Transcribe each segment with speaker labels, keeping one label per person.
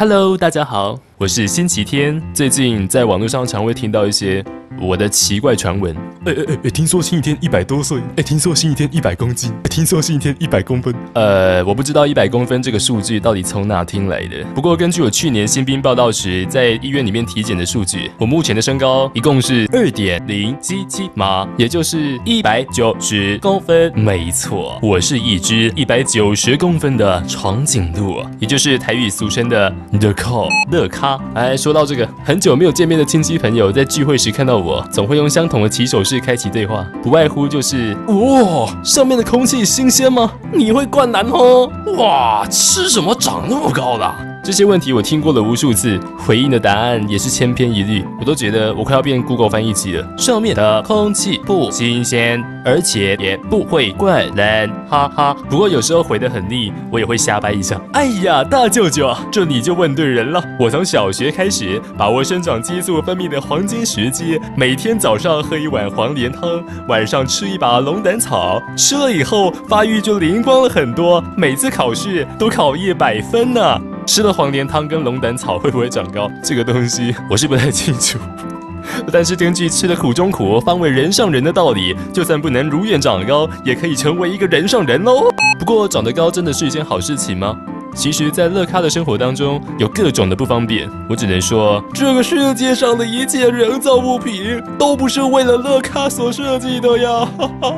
Speaker 1: Hello，大家好，我是星期天。最近在网络上常会听到一些我的奇怪传闻。
Speaker 2: 哎哎哎哎，听说星期天一百多岁，哎，听说星期天一百公斤，哎，听说星期天一百公分。
Speaker 1: 呃，我不知道一百公分这个数据到底从哪听来的。不过根据我去年新兵报道时在医院里面体检的数据，我目前的身高一共是二点零七七码，也就是一百九十公分。没错，我是一只一百九十公分的长颈鹿，也就是台语俗称的乐咖。乐咖。哎，说到这个，很久没有见面的亲戚朋友在聚会时看到我，总会用相同的起手式。开启对话，不外乎就是哇，上面的空气新鲜吗？你会灌篮哦？哇，吃什么长那么高的？这些问题我听过了无数次，回应的答案也是千篇一律，我都觉得我快要变 Google 翻译机了。上面的空气不新鲜，而且也不会灌人，哈哈。不过有时候回得很腻，我也会瞎掰一下。哎呀，大舅舅，这你就问对人了。我从小学开始把握生长激素分泌的黄金时机，每天早上喝一碗黄连汤，晚上吃一把龙胆草，吃了以后发育就灵光了很多，每次考试都考一百分呢。吃了黄连汤跟龙胆草会不会长高？这个东西我是不太清楚。但是根据吃的苦中苦，方为人上人的道理，就算不能如愿长高，也可以成为一个人上人喽。不过长得高真的是一件好事情吗？其实，在乐咖的生活当中，有各种的不方便。我只能说，这个世界上的一切人造物品，都不是为了乐咖所设计的呀。哈 哈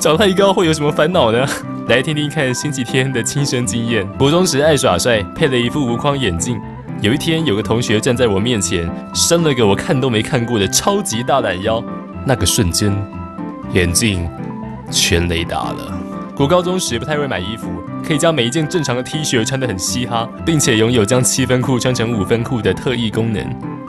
Speaker 1: 长太高会有什么烦恼呢？来听听看星期天的亲身经验。国中时爱耍帅，配了一副无框眼镜。有一天，有个同学站在我面前，伸了个我看都没看过的超级大懒腰。那个瞬间，眼镜全雷打了。国高中时不太会买衣服，可以将每一件正常的 T 恤穿得很嘻哈，并且拥有将七分裤穿成五分裤的特异功能。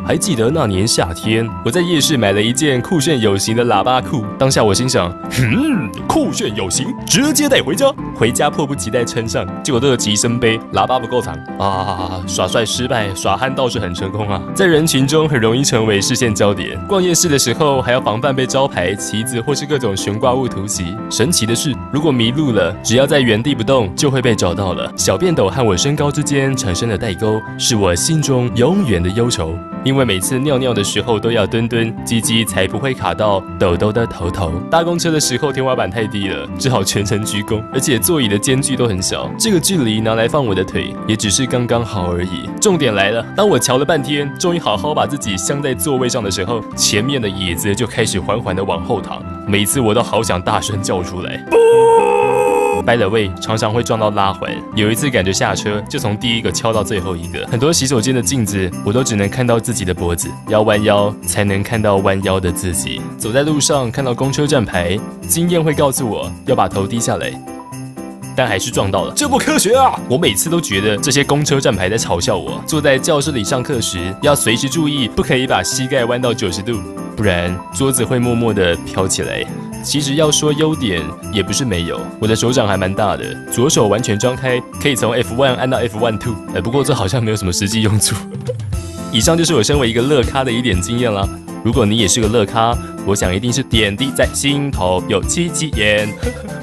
Speaker 1: 还记得那年夏天，我在夜市买了一件酷炫有型的喇叭裤。当下我心想，嗯，酷炫有型，直接带回家。回家迫不及待穿上，结果乐极生悲，喇叭不够长啊！耍帅失败，耍憨倒是很成功啊！在人群中很容易成为视线焦点。逛夜市的时候还要防范被招牌、旗子或是各种悬挂物突袭。神奇的是，如果迷路了，只要在原地不动，就会被找到了。小便斗和我身高之间产生的代沟，是我心中永远的忧愁。因为每次尿尿的时候都要蹲蹲，鸡鸡才不会卡到豆豆的头头。搭公车的时候天花板太低了，只好全程鞠躬，而且座椅的间距都很小，这个距离拿来放我的腿也只是刚刚好而已。重点来了，当我瞧了半天，终于好好把自己镶在座位上的时候，前面的椅子就开始缓缓的往后躺，每次我都好想大声叫出来。掰了位，常常会撞到拉环。有一次赶着下车，就从第一个敲到最后一个。很多洗手间的镜子，我都只能看到自己的脖子，要弯腰才能看到弯腰的自己。走在路上看到公车站牌，经验会告诉我要把头低下来，但还是撞到了。这不科学啊！我每次都觉得这些公车站牌在嘲笑我。坐在教室里上课时，要随时注意，不可以把膝盖弯到九十度，不然桌子会默默地飘起来。其实要说优点也不是没有，我的手掌还蛮大的，左手完全张开，可以从 F one 按到 F one two。呃，不过这好像没有什么实际用处。以上就是我身为一个乐咖的一点经验啦。如果你也是个乐咖，我想一定是点滴在心头有戚戚焉。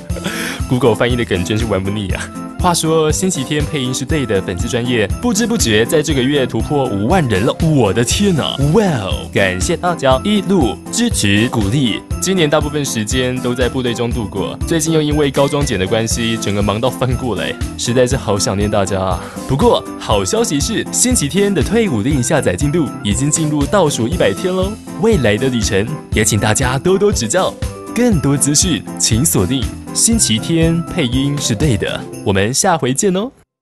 Speaker 1: Google 翻译的梗真是玩不腻啊。话说星期天配音是对的，粉丝专业不知不觉在这个月突破五万人了，我的天呐！Well，感谢大家一路支持鼓励。今年大部分时间都在部队中度过，最近又因为高装检的关系，整个忙到翻过来，实在是好想念大家啊。不过好消息是，星期天的退伍令下载进度已经进入倒数一百天喽，未来的旅程也请大家多多指教。更多资讯请锁定星期天配音是对的，我们下回见哦。